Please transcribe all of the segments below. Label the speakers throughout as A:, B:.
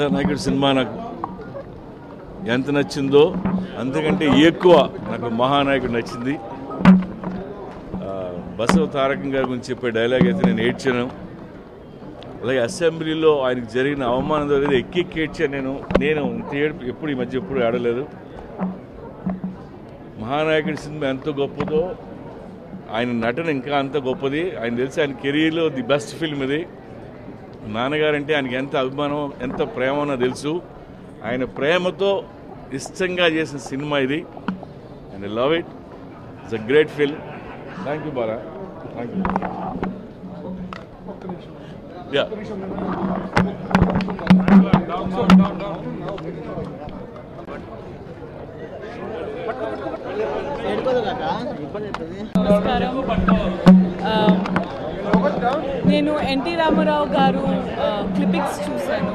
A: నాయకుడు సినిమా నాకు ఎంత నచ్చిందో అంతకంటే ఎక్కువ నాకు మహానాయకుడు నచ్చింది. బసవ తారకం గారి గురించి చెప్పే డైలాగ్ అయితే నేను ఏడ్చాను. అలాగే అసెంబ్లీలో ఆయనకు జరిగిన అవమానం అనేది ఎక్కి ఎక్కి ఏడ్చాను నేను. నేను ఇంత ఏడుపు ఎప్పుడు ఈ మధ్య ఎప్పుడు ఆడలేదు. మహానాయకుడి సినిమా ఎంత గొప్పదో ఆయన నటన ఇంకా అంత గొప్పది. ఆయన తెలిసి ఆయన కెరీర్లో ది బెస్ట్ ఫిల్మ్ ఇది. నాన్నగారంటే ఆయనకి ఎంత అభిమానం ఎంత ప్రేమ నాకు తెలుసు. ఆయన ప్రేమతో ఇష్టంగా చేసిన సినిమా ఇది. And love it it's a great film thank you Bala thank you yeah
B: నమస్కారం. ఆ, నేను ఎన్టీ రామారావు గారు క్లిపిక్స్ చూశాను.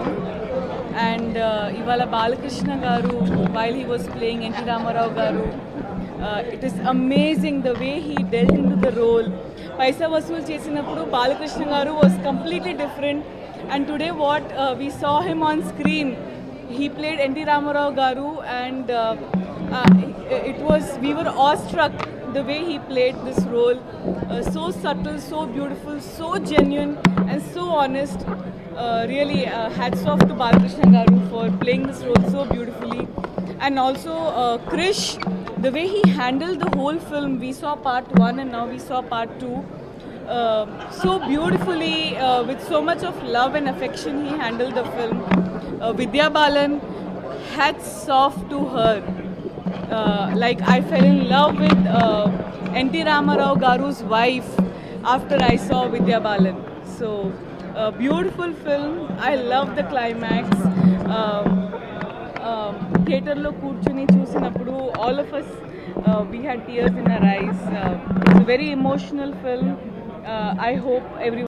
B: అండ్ ఇవాళ Balakrishna garu while he was playing NT Ramarao garu it is amazing the way he dealt into the role Paisa Vasool చేసినప్పుడు Balakrishna garu was completely different and today what we saw him on screen he played NT Ramarao garu. And it was we were awestruck the way he played this role. Uh, so subtle so beautiful so genuine and so honest. Uh, really uh, hats off to Balakrishna Garu for playing this role so beautifully. And also uh, Krish the way he handled the whole film we saw part 1 and now we saw part 2 uh, so beautifully uh, with so much of love and affection he handled the film. Uh, Vidya Balan hats off to her like I fell in love with NT Ramarao గారుస్ wife after I saw Vidya Balan so beautiful film I love the climax థియేటర్లో కూర్చుని చూసినప్పుడు all of us we had tears in our eyes very emotional film I hope every